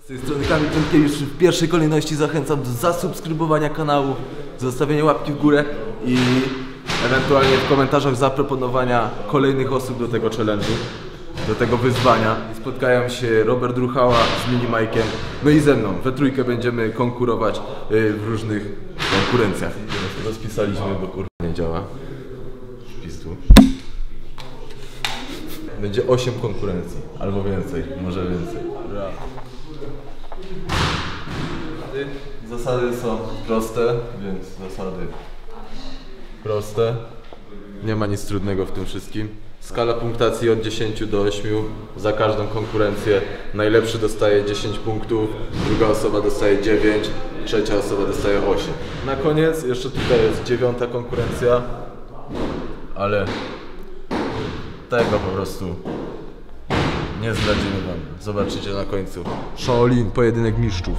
Z tej strony. W pierwszej kolejności zachęcam do zasubskrybowania kanału, zostawienia łapki w górę i ewentualnie w komentarzach zaproponowania kolejnych osób do tego challenge'u, do tego wyzwania. Spotkają się Robert Ruchała z Mini Mike'iem, no i ze mną. We trójkę będziemy konkurować y, w różnych konkurencjach. Rozpisaliśmy, bo kurwa nie działa. Pizdu. Będzie 8 konkurencji, albo więcej, może więcej. Zasady są proste, więc zasady proste. Nie ma nic trudnego w tym wszystkim. Skala punktacji od 10 do 8 za każdą konkurencję. Najlepszy dostaje 10 punktów, druga osoba dostaje 9, trzecia osoba dostaje 8. Na koniec jeszcze tutaj jest dziewiąta konkurencja, ale tego po prostu nie zdradzimy wam. Zobaczycie na końcu. Shaolin, pojedynek mistrzów.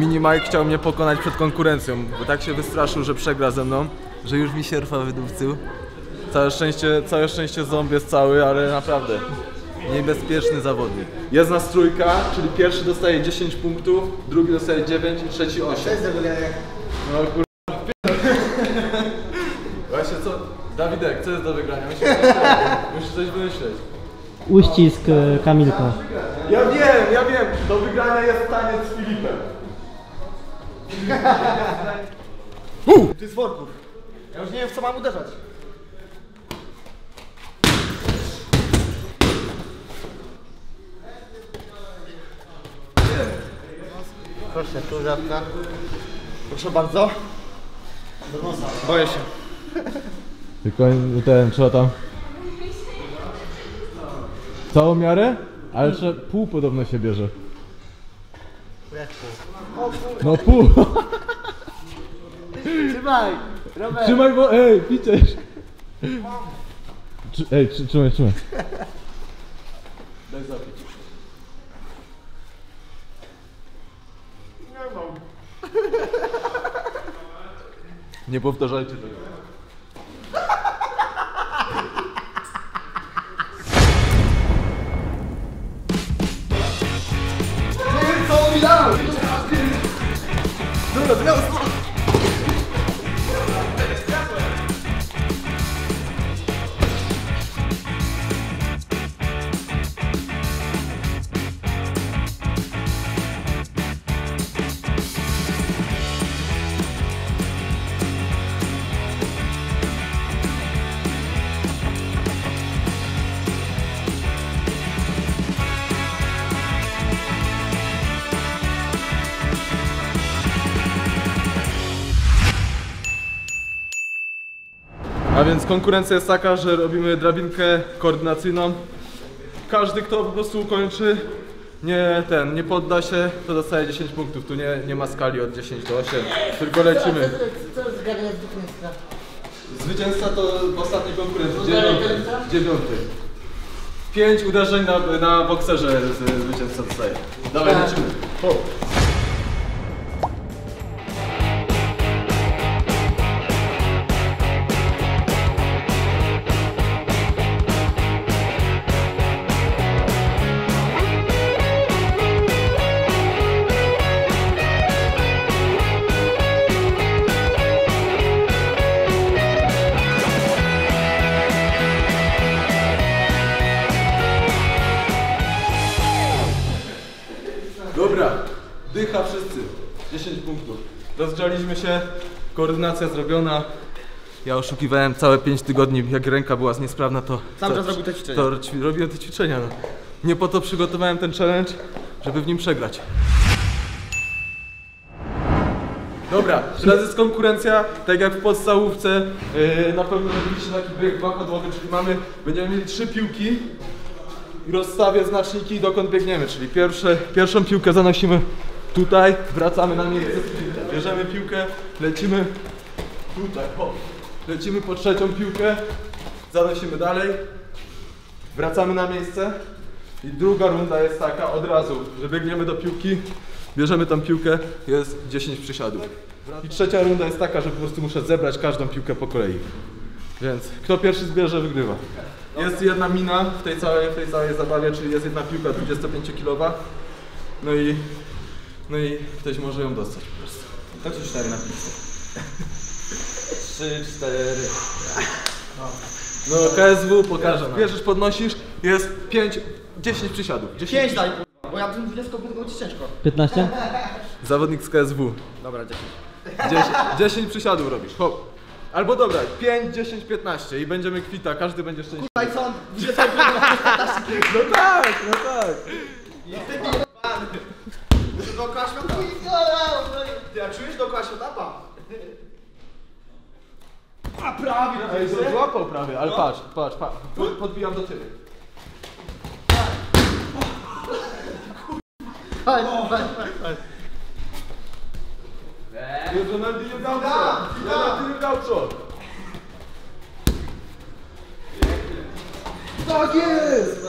Mini Mike chciał mnie pokonać przed konkurencją, bo tak się wystraszył, że przegra ze mną, że już mi sierpa wydupcył. Całe szczęście, całe szczęście ząb jest cały, ale naprawdę niebezpieczny zawodnik. Jest nas trójka, czyli pierwszy dostaje 10 punktów, drugi dostaje 9 i trzeci 8. No kur... Właśnie co? Dawidek, co jest do wygrania? Musisz coś, musisz coś wymyśleć. Uścisk e, Kamilka. Ja wiem, ja wiem, do wygrania jest taniec z Filipem. Ty z worków. Ja już nie wiem w co mam uderzać. Proszę, tu żabka. Proszę bardzo. Boję się. Tylko ten, trzeba tam... Całą miarę? Ale trzeba, pół podobno się bierze. No pół. Trzymaj! Robert! Trzymaj, bo... Ej, piczesz. Trzy- Ej, trzy- trzymaj, trzymaj. Daj zapić. Nie powtarzajcie tego. Konkurencja jest taka, że robimy drabinkę koordynacyjną. Każdy, kto po prostu ukończy, nie ten, nie podda się, to dostaje 10 punktów. Tu nie, nie ma skali od 10 do 8, tylko lecimy. Co zwycięstwa? Zwycięzca to w ostatniej konkurencji, dziewiąty. Pięć uderzeń na, na bokserze z- zwycięzca dostaje. Dawaj, Tak. lecimy. Po. 10 punktów. Rozgrzaliśmy się, koordynacja zrobiona. Ja oszukiwałem całe 5 tygodni, jak ręka była niesprawna, to... To, czas robił te ćwiczenia. To robiłem te ćwiczenia, no. Nie po to przygotowałem ten challenge, żeby w nim przegrać. Dobra, teraz jest konkurencja, tak jak w podstawówce, yy, na pewno robiliście taki bieg wahadłowy, czyli mamy, będziemy mieli trzy piłki i rozstawię znaczniki dokąd biegniemy, czyli pierwsze, pierwszą piłkę zanosimy tutaj, wracamy na miejsce, bierzemy piłkę, lecimy. Tutaj, o, lecimy po trzecią piłkę, zanosimy dalej, Wracamy na miejsce. I druga runda jest taka od razu, że biegniemy do piłki, bierzemy tą piłkę, jest 10 przysiadów. I trzecia runda jest taka, że po prostu muszę zebrać każdą piłkę po kolei. Więc kto pierwszy zbierze, wygrywa. Jest jedna mina w tej całej, w tej całej zabawie, czyli jest jedna piłka 25-kilowa. No i, no i ktoś może ją dostać po prostu. To co cztery napisy. Trzy, cztery. No KSW pokażę. Bierzesz, podnosisz, jest 5, 10 przysiadów. 10 Pięć daj, kurwa, bo ja bym 20 było ci ciężko. 15? Zawodnik z KSW. Dobra, 10. 10, 10 przysiadów robisz, hop. Albo dobra, 5, 10, 15 i będziemy kwita, każdy będzie szczęśliwy. Daj co on, 20 No tak, no tak. Dookoła świata. Ty, a czujesz dookoła świata? Pa. A prawie, Ej, złapał prawie, ale patrz, patrz, patrz. Po- Podbijam do ciebie. Chodź, chodź, chodź, chodź. Jest Ronaldinho Gaucho. Ronaldinho Gaucho. Tak jest!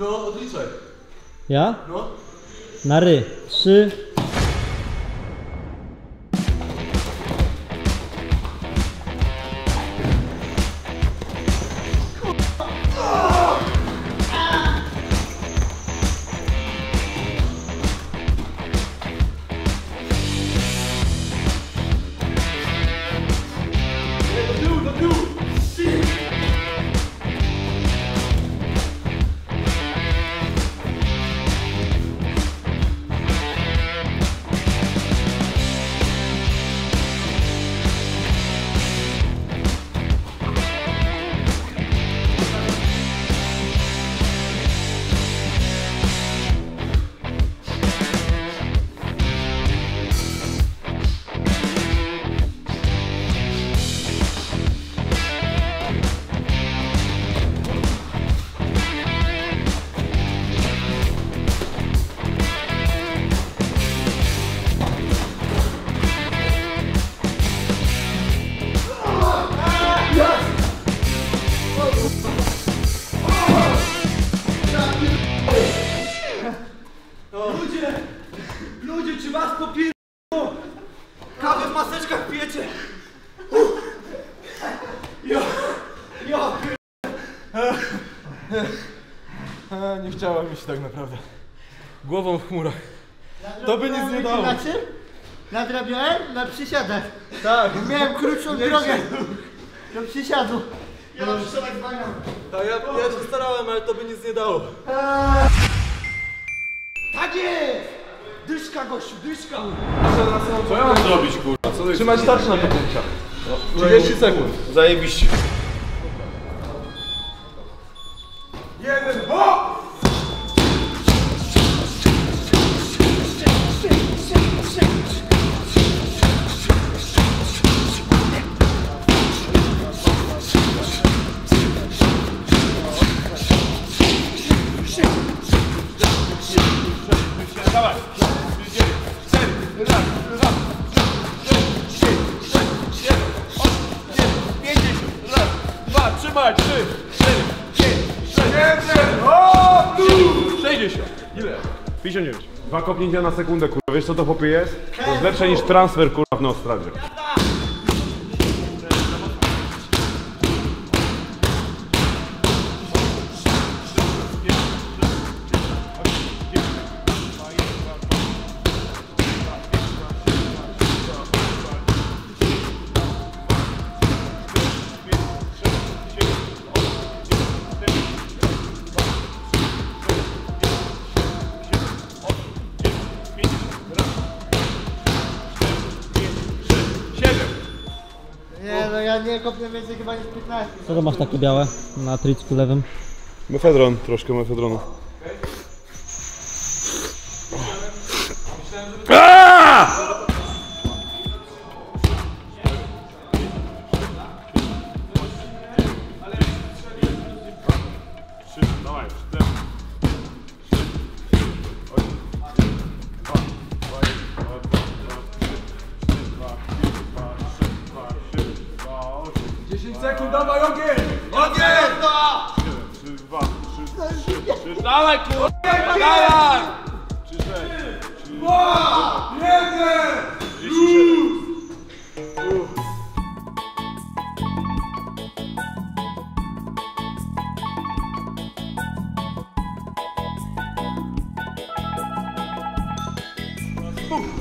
No, odliczaj. Ja? No. Na ry. Tak naprawdę. Głową w chmurach. To by nic nie dało. Na czym? Nadrabiałem? Na przysiadach. Tak. Miałem krótszą drogę do przysiadu. Ja na przysiadach zwaniam. Tak, ja, ja się starałem, ale to by nic nie dało. Tak jest! Dyszka, gościu, dyszka! Co ja mam zrobić, kurwa? Co Trzymać tarczę na podjęciach. 30 sekund. Zajebiście. 60. Ile? 59. Dwa kopnięcia na sekundę, kurwa. Wiesz co to chłopie jest? To jest lepsze niż transfer, kurwa, w Nostradzie. Co to masz takie białe na tricku lewym? Mefedron, troszkę mefedronu.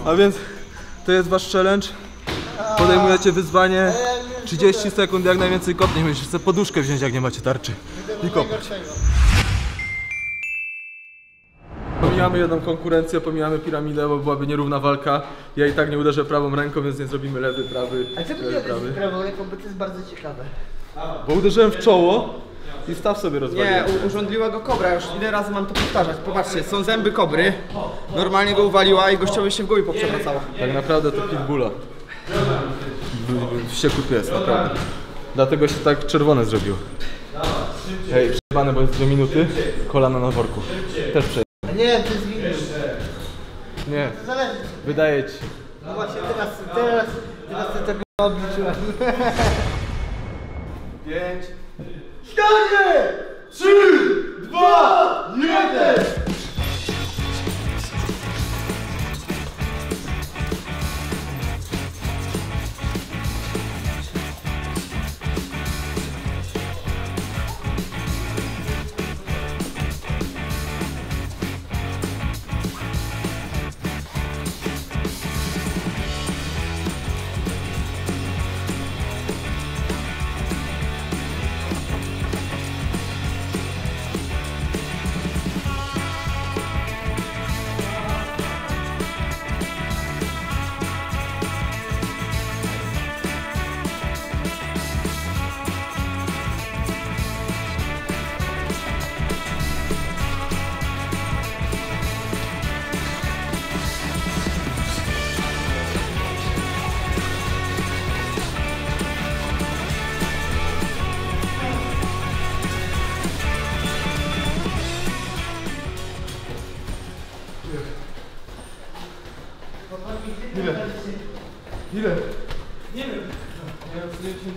A więc to jest wasz challenge. Podejmujecie wyzwanie 30 sekund jak najwięcej kopnieć. Musicie sobie poduszkę wziąć jak nie macie tarczy. I kopać. Pomijamy jedną konkurencję, pomijamy piramidę, bo byłaby nierówna walka. Ja i tak nie uderzę prawą ręką, więc nie zrobimy lewy, prawy, A co ty lewy, robisz prawy. z prawą ręką, bo to jest bardzo ciekawe. Bo uderzyłem w czoło i staw sobie rozwaliłem. Nie, u- urządliła go kobra, już ile razy mam to powtarzać. Popatrzcie, są zęby kobry. Normalnie go uwaliła i gościowi się w głowie poprzewracało. Tak naprawdę to pitbulla. Wściekły pies, naprawdę. Dlatego się tak czerwone zrobiło. Hej, przejebane, bo jest dwie minuty. Kolana na worku. Też prze... A nie jest winny. Nie, To zależy. wydaje ci. No właśnie, teraz, teraz, teraz to tak obliczyłem. Cztery! Trzy! Dwa! Jeden! Pięć.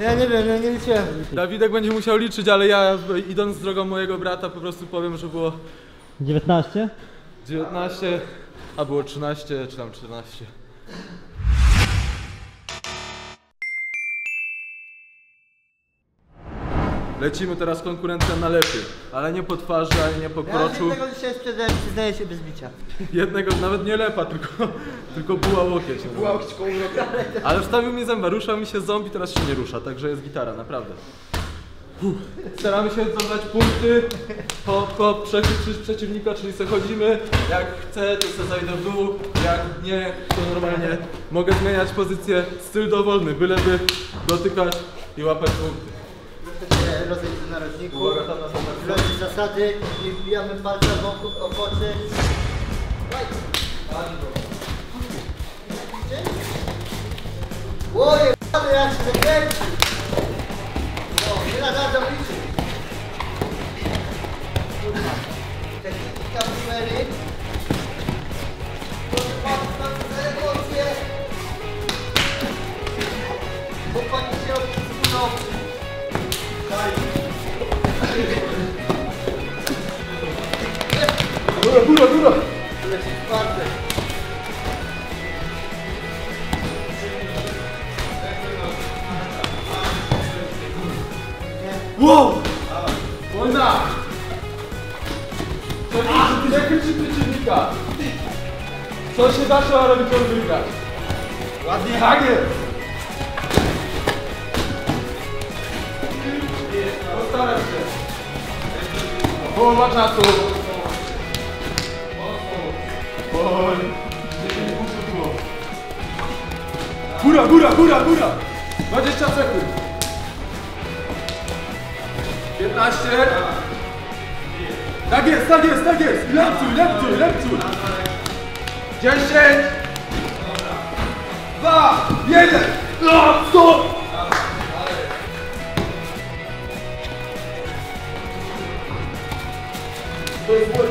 Ja nie wiem, ja nie liczyłem. Dawidek będzie musiał liczyć, ale ja idąc drogą mojego brata po prostu powiem, że było 19? 19, a było 13 czy tam 14. Lecimy teraz konkurencja na lepiej, ale nie po twarzy, ani nie po Ja kroczu. tego dzisiaj sprzedałem, przyznaję się bez bicia. Jednego, nawet nie lepa, tylko, tylko buła łokieć. Buła łokieć koło Ale wstawił mi zęba, ruszał mi się ząb i teraz się nie rusza, także jest gitara, naprawdę. Uff. Staramy się zdobywać punkty po, po przechwycisz przeciwnika, czyli se chodzimy. Jak chcę, to se zajdę w dół, jak nie, to normalnie mogę zmieniać pozycję. Styl dowolny, byleby dotykać i łapać punkty. Proszę się rozejść do narożniku. Uwaga, tam na samym Drodzy zasady, nie wbijamy palca wokół okoczy. Łoje, ale jak się zakręci. O, nie nadadzą liczyć. Kurwa. Technika numery. Proszę Państwa, emocje. Bo Pani się odsunął. Góra, góra, góra! Leci czwarty. Wow! Wojna! To nie krzyczy przeciwnika! Co się da, trzeba robić, on wygrać. Ładnie. Tak jest! Postaram Połowa czasu. Oj. Góra, góra, góra, góra! 20 sekund. 15 Tak jest, tak jest, tak jest! Lepcuj, lepcuj, lepcuj! 10 2 1 No, stop! To jest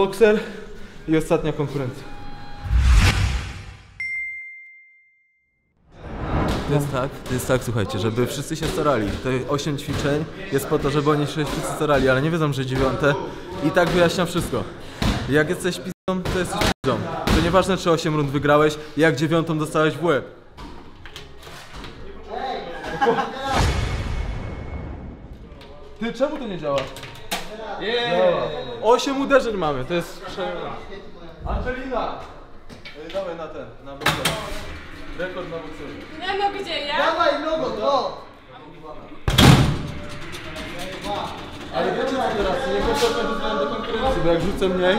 bokser i ostatnia konkurencja. To jest tak, to jest tak, słuchajcie, żeby wszyscy się starali. Te 8 ćwiczeń jest po to, żeby oni się wszyscy starali, ale nie wiedzą, że dziewiąte. I tak wyjaśniam wszystko. Jak jesteś pizdą, to jesteś pizdą. To nieważne, czy 8 rund wygrałeś, jak dziewiątą dostałeś w łeb. Ty, czemu to nie działa? Działa. 8 uderzeń mamy, to jest prze... Angelina! Ej, Dawaj na ten, na bokserze. Rekord na bokserze. Nie no gdzie ja? Dawaj nogą, no! Ale wiecie co teraz, niepotrzebne względem do konkurencji, bo jak rzucę mniej,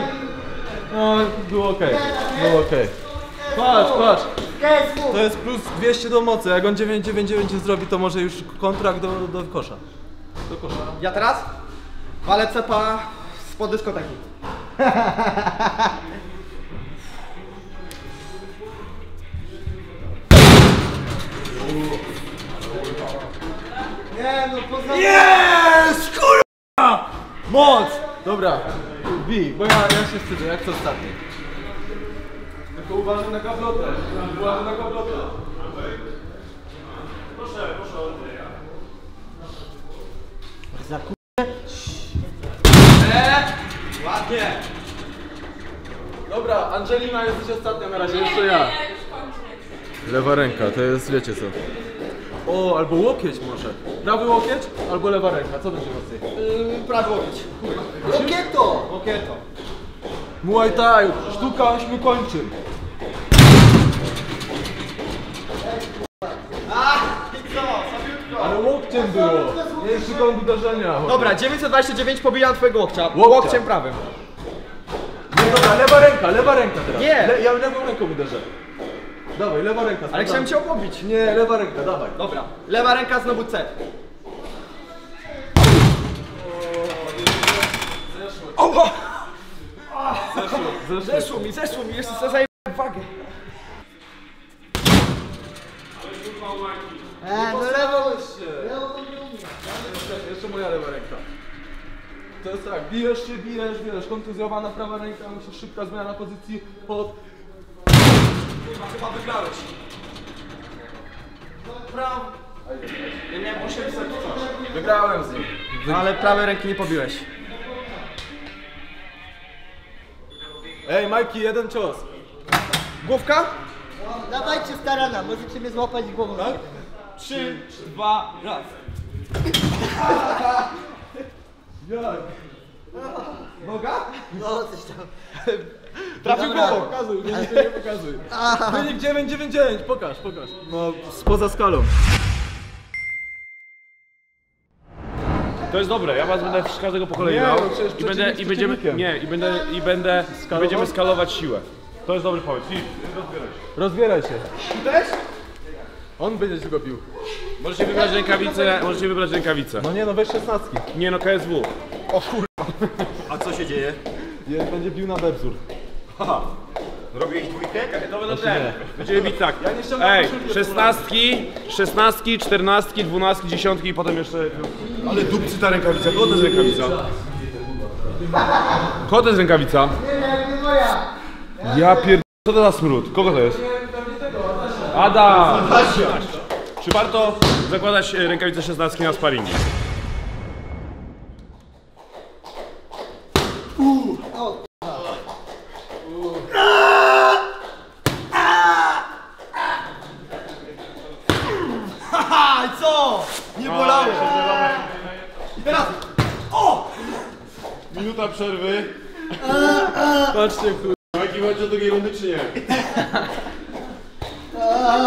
no było okej, było okej. Patrz, patrz, to jest plus 200 do mocy, jak on 999 zrobi, to może już kontrakt do, do kosza. Do kosza. Ja teraz walę cepa spod dyskoteki. Nie no, poza... Jest, kurwa! Moc! Dobra, bij, bo ja, ja się wstydzę, jak to ostatni. Tylko uważaj na gablotę, uważaj na gablotę. Za Ładnie. Dobra, Angelina jesteś ostatnia na razie, jeszcze ja. Lewa ręka, to jest wiecie co. O, albo łokieć może. Prawy łokieć, albo lewa ręka, co będzie mocniej? Yy, prawy łokieć. Okieto! Okieto. Muay Thai, sztuka ośmiu kończyn. I co? Sabiutko. Ale łokciem było. Nie jest kąt uderzenia. Dobra, 929 pobijam twojego łokcia. Łokcia. Łokciem prawym. Nie, dobra, lewa ręka, lewa ręka teraz. Nie. Le, ja lewą ręką uderzę. Dawaj, lewa ręka. Ale chciałem cię opobić. Nie, lewa ręka, dawaj. Dobra. Lewa ręka znowu C. Zeszło. Zeszło mi, zeszło mi, jeszcze sobie bijesz się, bijesz, bijesz, kontuzjowana prawa ręka, musisz szybka zmiana pozycji pod... Chyba wygrałeś. Prawo. Ja miałem 800 coś. Wygrałem z nim. Ale prawej ręki nie pobiłeś. Ej, Majki, jeden cios. Główka? Dawajcie starana, możecie mnie złapać głową. Tak? 3, 2, raz. Jak? Noga? No, coś tam. Trafił Dobra. głową. Pokazuj, nie, nie, nie pokazuj. Wynik 999, pokaż, pokaż. No, spoza skalą. To jest dobre, ja was będę każdego po kolei Nie, miał no przecież i będę, i przeciwnik z będziemy, przeciwnikiem. nie, i będę, i będę, i będziemy skalować siłę. To jest dobry pomysł. I rozbieraj się. Rozbieraj się. Też? On będzie go bił. Możecie wybrać rękawice, możecie wybrać rękawice. No nie, no weź szesnastki. Nie no, KSW. A co dzieje? Je, będzie bił na Berbzur. Robię ich dwójkę? To będą ten. Będziemy bić tak. nie ściągam Ej, koszulki, szesnastki, szesnastki, czternastki, dwunastki, dziesiątki i potem jeszcze... Ale dupcy ta rękawica, kogo to jest rękawica? Kogo to jest rękawica? Nie, nie, nie moja. Ja pier... Co to za smród? Kogo to jest? Adam! Czy warto zakładać e, rękawice szesnastki na sparingi? A i co? Nie bolało. I teraz Minuta przerwy. Patrzcie, kur... Majki, chodzi o drugiej rundy czy nie?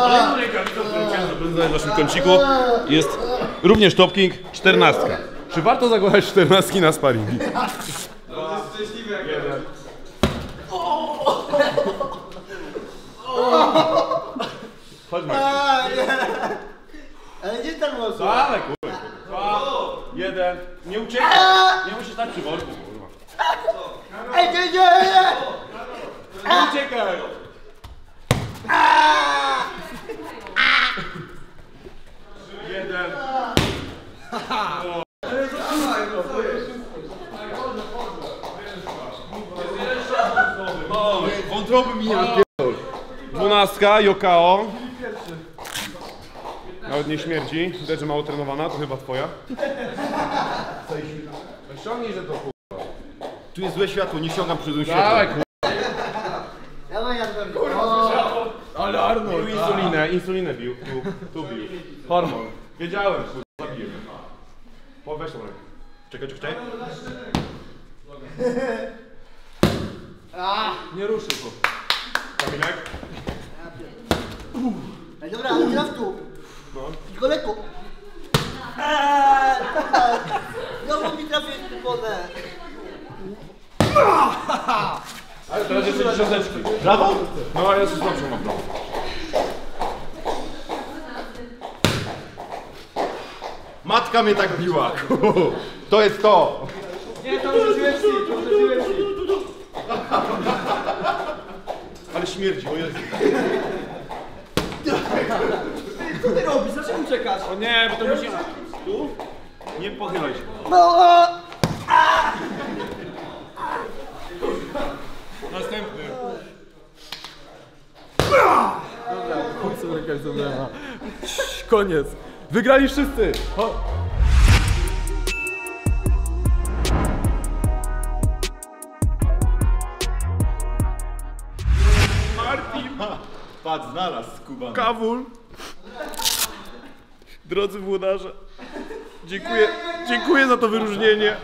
Kolejną rękawicą, którą chciałem zaprezentować w naszym kąciku jest również Top King 14. Czy warto zakładać 14 na sparingi? Chodźmy. Ale nie tak mocno. Dawaj, kurwa. Dwa, jeden. Nie uciekaj. Nie musisz stać przy worku, kurwa. Ej, nie, nie, nie! nie uciekaj! Jeden. Wątroby mi nie rozpierdol. Dwunastka, Jokao. Nawet nie śmierdzi. Widać, że mało trenowana, to chyba twoja. Ściągnij, że to kur... Tu jest złe światło, nie ściągam przy Dawaj, światło. Dawaj, ja to O, Ale Arnold! Bił insulinę, insulinę bił. Tu, tu bił. Hormon. Wiedziałem, kur... zabiję. O, weź tą rękę. Czekaj, czekaj. Nie ruszy go. Kamilek? Ej, dobra, ale teraz tu. No. Tylko lekko. Eee, Znowu mi trafiłeś w wodę. Teraz jeszcze dziesiąteczki. Brawo? No, a ja jeszcze słabszą mam prawo. Matka mnie tak biła. To jest to. Nie, to już jest UFC, to już jest UFC. Ale śmierdzi, o Jezu. Co ty robisz? Dlaczego uciekasz? O nie, bo to musi... Tu? Nie pochylaj się. Następny. Koniec. Wygrali wszyscy. Patrz, znalazł skuban. Kawul. Drodzy włodarze, dziękuję, dziękuję za to wyróżnienie.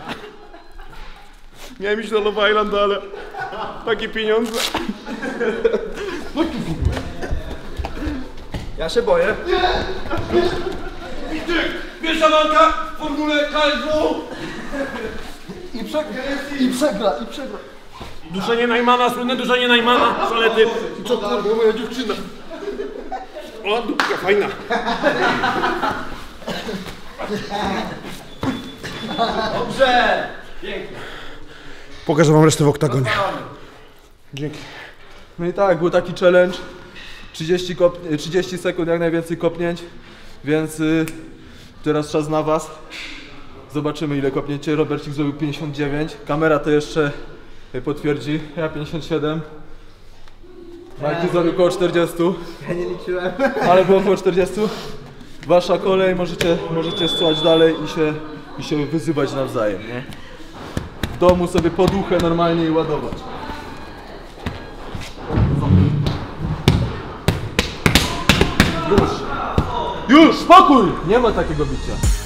Miałem iść na Love Island, ale takie pieniądze. Ja się boję. Pierwsza walka w formule KSW. I przegra, i przegra, i przegra. Duszenie Najmana, słynne duszenie Najmana, szalety. I co kurwa, moja dziewczyna. O, dupka fajna. Dobrze. Pokażę wam resztę w oktagonie. Dzięki. No i tak, był taki challenge. 30, kop... 30 sekund jak najwięcej kopnięć, więc y, teraz czas na was. Zobaczymy ile kopnięcie. Robercik zrobił 59. Kamera to jeszcze y, potwierdzi. Ja 57. Majki zrobił około 40. Ja nie liczyłem. Ale było około 40. Wasza kolej, możecie, możecie słuchać dalej i się, i się wyzywać nawzajem, nie? W domu sobie poduchę normalnie i ładować. Już! Spokój! Nie ma takiego bicia.